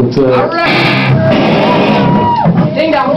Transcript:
It's, uh, All right. Ding dong.